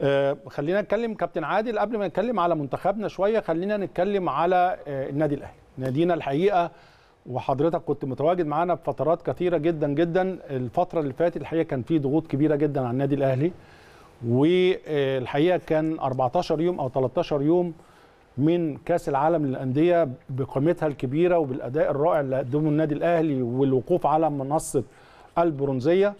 آه خلينا نتكلم كابتن عادل قبل ما نتكلم على منتخبنا شوية خلينا نتكلم على آه النادي الأهلي. نادينا الحقيقة وحضرتك كنت متواجد معانا بفترات كثيرة جدا جدا. الفترة اللي فاتت الحقيقة كان في ضغوط كبيرة جدا على النادي الأهلي والحقيقة كان 14 يوم أو 13 يوم من كأس العالم للأندية بقيمتها الكبيرة وبالأداء الرائع اللي قدمه النادي الأهلي والوقوف على منصة البرونزية.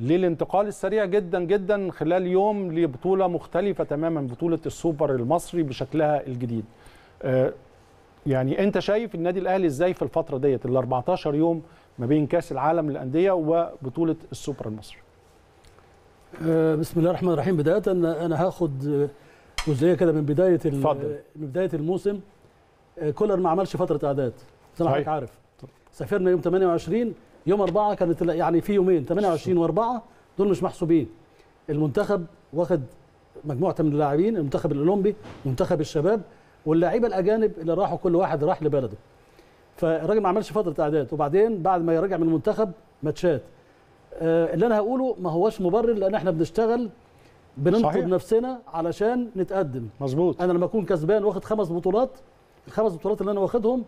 للانتقال السريع جدا جدا خلال يوم لبطولة مختلفة تماما بطولة السوبر المصري بشكلها الجديد. آه يعني أنت شايف النادي الأهلي إزاي في الفترة ديت ال 14 يوم ما بين كأس العالم للأندية وبطولة السوبر المصري؟ آه بسم الله الرحمن الرحيم بداية أنا هاخد جزئية كده من بداية اتفضل. من بداية الموسم آه كولر ما عملش فترة أعداد زي ما حضرتك عارف سافرنا يوم 28 يوم 4 كانت يعني في يومين 28 و4 دول مش محسوبين. المنتخب واخد مجموعة من اللاعبين المنتخب الأولمبي منتخب الشباب واللاعيبة الأجانب اللي راحوا كل واحد راح لبلده. فالراجل ما عملش فترة إعداد وبعدين بعد ما يرجع من المنتخب ماتشات. آه اللي أنا هقوله ما هوش مبرر لأن إحنا بنشتغل بننقذ نفسنا علشان نتقدم. مظبوط. أنا لما أكون كسبان واخد خمس بطولات الخمس بطولات اللي أنا واخدهم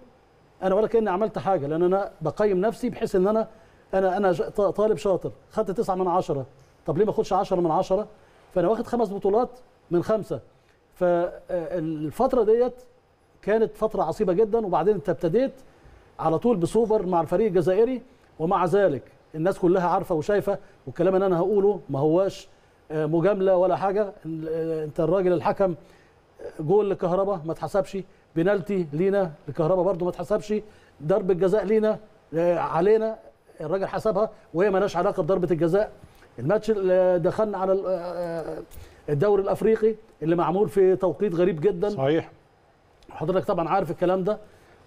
أنا ولا كأني عملت حاجة لأن أنا بقيم نفسي بحيث إن أنا أنا أنا طالب شاطر. خدت تسعة من عشرة. طب ليه ما أخدش 10 من عشرة؟ فأنا واخد خمس بطولات من خمسة. فالفتره ديت كانت فترة عصيبة جدا وبعدين أنت ابتديت على طول بسوبر مع الفريق الجزائري ومع ذلك الناس كلها عارفة وشايفة والكلام اللي أنا هقوله ما هواش مجاملة ولا حاجة. أنت الراجل الحكم جول لكهربا ما اتحسبش. بنالتي لينا لكهربا برده ما اتحسبش ضربة جزاء لينا علينا الراجل حسبها وهي مالهاش علاقة بضربة الجزاء. الماتش اللي دخلنا على الدوري الأفريقي اللي معمول في توقيت غريب جدا. صحيح. حضرتك طبعا عارف الكلام ده.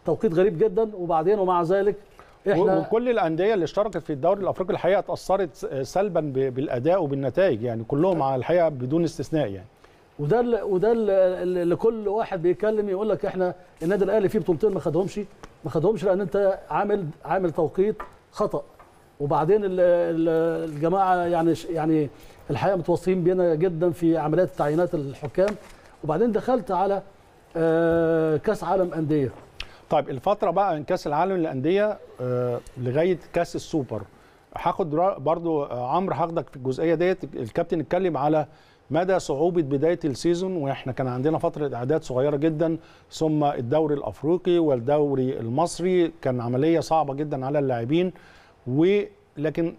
توقيت غريب جدا وبعدين ومع ذلك إحنا وكل الأندية اللي اشتركت في الدوري الأفريقي الحقيقة اتأثرت سلبا بالأداء وبالنتائج يعني كلهم على الحقيقة بدون استثناء يعني. وده ال وده اللي كل واحد بيتكلم يقول لك إحنا النادي الأهلي فيه بطولتين ما خدهمش ما خدهمش لأن أنت عامل عامل توقيت خطأ. وبعدين الجماعة يعني يعني الحقيقة متوصيين بينا جدا في عمليات تعيينات الحكام. وبعدين دخلت على كأس عالم أندية. طيب الفترة بقى من كأس العالم للأندية لغاية كأس السوبر. هاخد برضو عمرو هاخدك في الجزئية ديت. الكابتن اتكلم على مدى صعوبة بداية السيزون وإحنا كان عندنا فترة إعداد صغيرة جدا ثم الدوري الأفريقي والدوري المصري كان عملية صعبة جدا على اللاعبين ولكن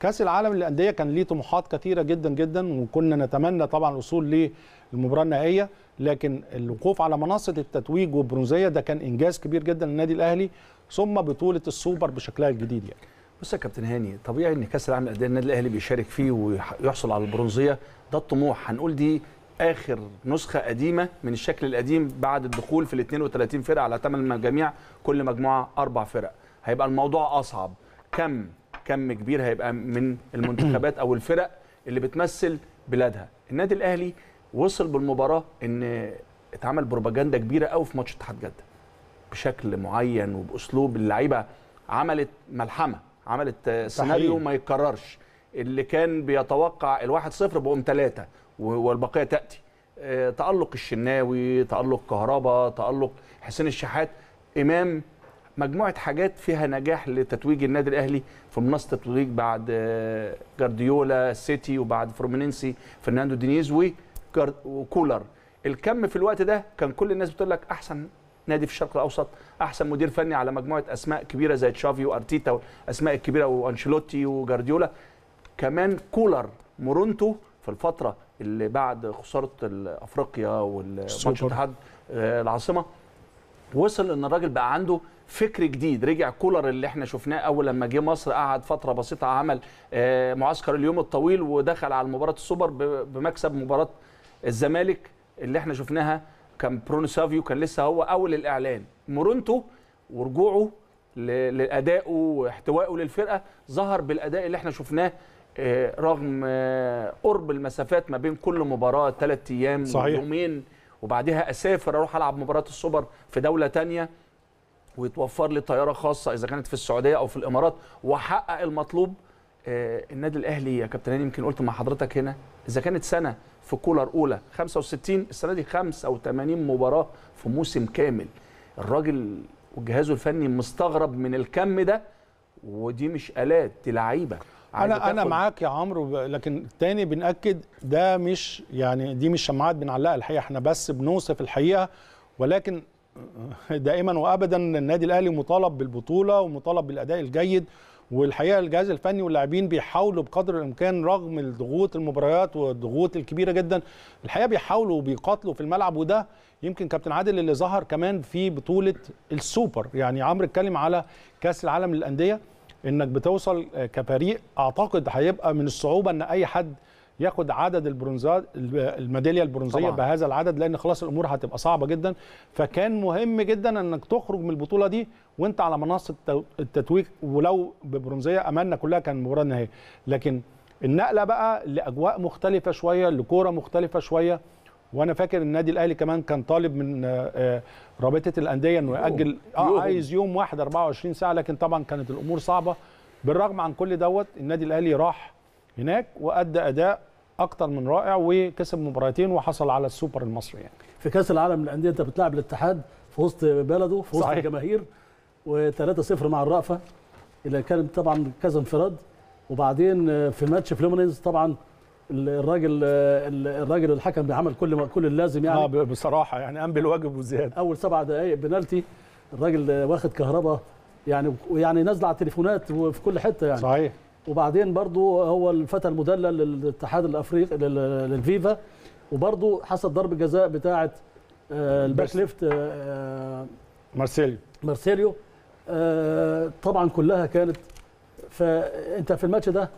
كأس العالم للأندية كان ليه طموحات كثيره جدا جدا وكنا نتمنى طبعا الوصول للمباراه النهائية لكن الوقوف على منصة التتويج والبرونزيه ده كان إنجاز كبير جدا للنادي الأهلي ثم بطولة السوبر بشكلها الجديد يعني. بص يا كابتن هاني طبيعي إن كأس العالم للأندية النادي الأهلي بيشارك فيه ويحصل على البرونزية. ده الطموح. هنقول دي آخر نسخة قديمة من الشكل القديم بعد الدخول في ال 32 فرقة على 8 مجاميع كل مجموعة أربع فرق. هيبقى الموضوع أصعب. كم كم كبير هيبقى من المنتخبات أو الفرق اللي بتمثل بلادها. النادي الأهلي وصل بالمباراة إن اتعمل بروباجندا كبيرة قوي في ماتش اتحاد جدة. بشكل معين وبأسلوب اللعيبة عملت ملحمة. عملت سيناريو ما يتكررش. اللي كان بيتوقع الواحد صفر بقوم ثلاثة والبقية تأتي. تألق الشناوي تألق كهربا تألق حسين الشحات. إمام مجموعة حاجات فيها نجاح لتتويج النادي الأهلي في منصة التتويج بعد جارديولا سيتي وبعد فلومينينسي فرناندو دينيز وكولر. الكم في الوقت ده كان كل الناس بتقول لك أحسن نادي في الشرق الأوسط أحسن مدير فني على مجموعة أسماء كبيرة زي تشافي وأرتيتا والاسماء الكبيره وأنشيلوتي وجارديولا كمان كولر مورونتو في الفترة اللي بعد خسارة افريقيا والماتش اتحاد العاصمة. وصل إن الراجل بقى عنده فكر جديد رجع كولر اللي إحنا شفناه أول لما جه مصر قعد فترة بسيطة عمل معسكر اليوم الطويل ودخل على مباراة السوبر بمكسب مباراة الزمالك اللي إحنا شفناها كان برونو سافيو كان لسه هو أول الإعلان مورونتو ورجوعه لأدائه واحتوائه للفرقة ظهر بالأداء اللي إحنا شفناه رغم قرب المسافات ما بين كل مباراة ثلاث أيام صحيح. يومين وبعدها أسافر أروح ألعب مباراة السوبر في دولة تانية ويتوفر لي طيارة خاصة إذا كانت في السعودية أو في الإمارات وأحقق المطلوب النادي الأهلي يا كابتن يمكن قلت مع حضرتك هنا إذا كانت سنة في كولر أولى 65 السنة دي 85 مباراة في موسم كامل. الراجل وجهازه الفني مستغرب من الكم ده ودي مش آلات دي لعيبة. أنا أنا معاك يا عمرو لكن تاني بنأكد ده مش يعني دي مش شماعات بنعلقها الحقيقة إحنا بس بنوصف الحقيقة. ولكن دائما وابدا النادي الأهلي مطالب بالبطولة ومطالب بالأداء الجيد. والحقيقة الجهاز الفني واللاعبين بيحاولوا بقدر الإمكان رغم الضغوط المباريات والضغوط الكبيرة جدا الحقيقة بيحاولوا وبيقاتلوا في الملعب وده يمكن كابتن عادل اللي ظهر كمان في بطولة السوبر. يعني عمرو اتكلم على كأس العالم للأندية إنك بتوصل كفريق أعتقد هيبقى من الصعوبة إن أي حد ياخد عدد البرونزات الميدالية البرونزية طبعاً. بهذا العدد لأن خلاص الأمور هتبقى صعبة جدا. فكان مهم جدا إنك تخرج من البطولة دي وأنت على منصة التتويج ولو ببرونزية املنا كلها كان المباراه النهائيه لكن النقلة بقى لأجواء مختلفة شوية لكورة مختلفة شوية. وأنا فاكر النادي الأهلي كمان كان طالب من آه، آه، رابطة الأندية إنه يأجل آه يوم. عايز يوم واحد 24 ساعة. لكن طبعا كانت الأمور صعبة. بالرغم عن كل دوت النادي الأهلي راح هناك وأدى أداء أكتر من رائع وكسب مباراتين وحصل على السوبر المصري يعني. في كأس العالم للأندية أنت بتلعب الاتحاد في وسط بلده في وسط صحيح. الجماهير و3-0 مع الرأفة. اللي كان طبعا كذا انفراد. وبعدين في ماتش فلومينينسي طبعا الراجل الراجل الحكم بيعمل كل ما كل اللازم يعني. آه بصراحة يعني قام بالواجب وزيادة. أول سبع دقائق بنالتي. الراجل واخد كهرباء يعني ويعني نازله على التليفونات وفي كل حتة يعني. صحيح. وبعدين برضو هو الفتى المدلل للاتحاد الأفريقي لل- للفيفا وبرضو حصل ضربه جزاء بتاعه آه، ال back. left آه، مارسيلو. مارسيلو. آه، طبعا كلها كانت فانت في الماتش ده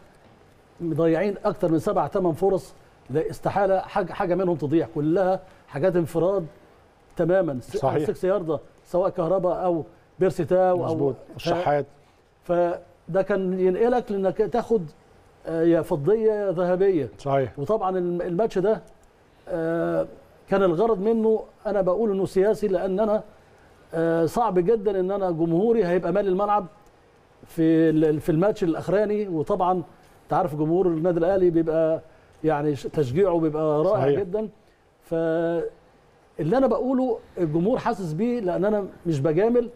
مضيعين أكتر من سبع ثمان فرص استحاله حاجة حاجة منهم تضيع. كلها حاجات انفراد تماما. صحيح. 6 ياردة سواء كهرباء أو بيرسي تاو أو مظبوط. ف- فده كان ينقلك لإنك تاخد آه، يا فضية يا ذهبية. صحيح. وطبعا الم- الماتش ده آه، كان الغرض منه أنا بقول إنه سياسي لأن أنا آه، صعب جدا إن أنا جمهوري هيبقى مالي الملعب في في الماتش الأخراني. وطبعا أنت عارف جمهور النادي الأهلي بيبقى يعني تشجيعه بيبقى رائع صحيح. جدا. ف اللي أنا بقوله الجمهور حاسس بيه لأن أنا مش بجامل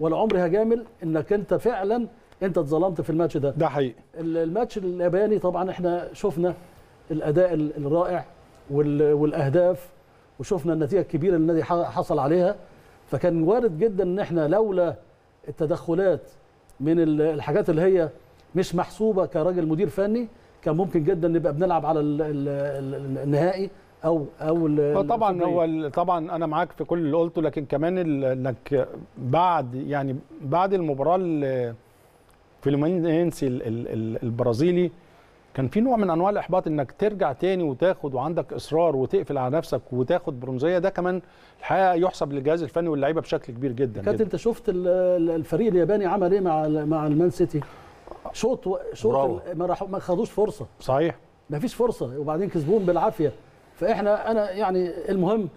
ولا عمري هجامل إنك أنت فعلا انت اتظلمت في الماتش ده. ده حقيقي. ال- الماتش الياباني طبعا إحنا شفنا الأداء ال- الرائع وال- والأهداف وشفنا النتيجة الكبيرة اللي النادي حصل عليها. فكان وارد جدا إن إحنا لولا التدخلات من ال- الحاجات اللي هي مش محسوبة كراجل مدير فني كان ممكن جدا نبقى بنلعب على ال- ال- ال- النهائي أو أو طبعا. هو طبعا أنا معاك في كل اللي قلته لكن كمان إنك بعد يعني بعد المباراة ال- فلومينينسي ال- ال- ال- البرازيلي كان في نوع من أنواع الإحباط إنك ترجع تاني وتاخد وعندك إصرار وتقفل على نفسك وتاخد برونزية. ده كمان الحقيقة يحسب للجهاز الفني واللعيبة بشكل كبير جدا, كانت جدا. أنت شفت ال- ال- الفريق الياباني عمل إيه مع مع المان سيتي؟ شوط و- شوط ما ما خدوش فرصة. صحيح. ما فيش فرصة. وبعدين كسبوهم بالعافية. فإحنا أنا يعني المهم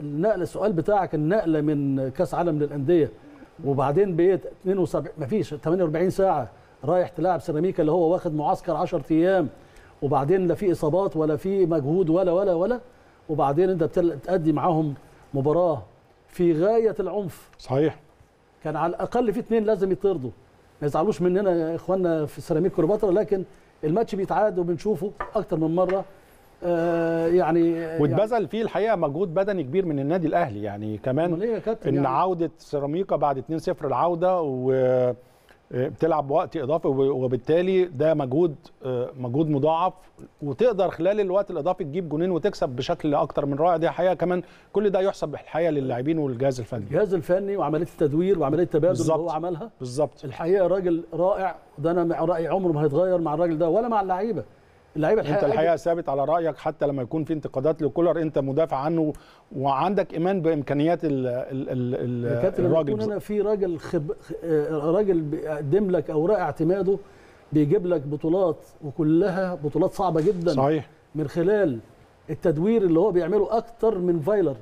النقله السؤال بتاعك النقلة من كأس عالم للأندية. وبعدين بقيت 72 ما فيش 48 ساعة رايح تلاعب سيراميكا اللي هو واخد معسكر 10 أيام وبعدين لا في إصابات ولا في مجهود ولا ولا ولا وبعدين انت بتأدي معاهم مباراة في غاية العنف. صحيح. كان على الأقل في اثنين لازم يطردوا. ما يزعلوش مننا يا إخواننا في سيراميك كليوباترا لكن الماتش بيتعاد وبنشوفه أكتر من مرة. آه يعني يعني واتبذل فيه الحقيقة مجهود بدني كبير من النادي الأهلي. يعني كمان إيه إن يعني؟ عودة سيراميكا بعد 2-0 العودة وبتلعب بوقت إضافي وب- وبالتالي ده مجهود آه، مجهود مضاعف. وتقدر خلال الوقت الإضافي تجيب جونين وتكسب بشكل أكتر من رائع. دي حقيقة كمان كل ده يحسب الحقيقة للاعبين والجهاز الفني. الجهاز الفني وعملية التدوير وعملية التبادل اللي. هو عملها. بالظبط. الحقيقة راجل رائع وده أنا رايي عمره ما هيتغير مع الراجل ده ولا مع اللعيبة. اللعيبه انت الحقيقة ثابت على رأيك حتى لما يكون في انتقادات لكولر انت مدافع عنه وعندك إيمان بإمكانيات ال ال ال الراجل. أنا في راجل خب... راجل بيقدم لك اوراق اعتماده بيجيب لك بطولات وكلها بطولات صعبة جدا صحيح. من خلال التدوير اللي هو بيعمله أكتر من فايلر.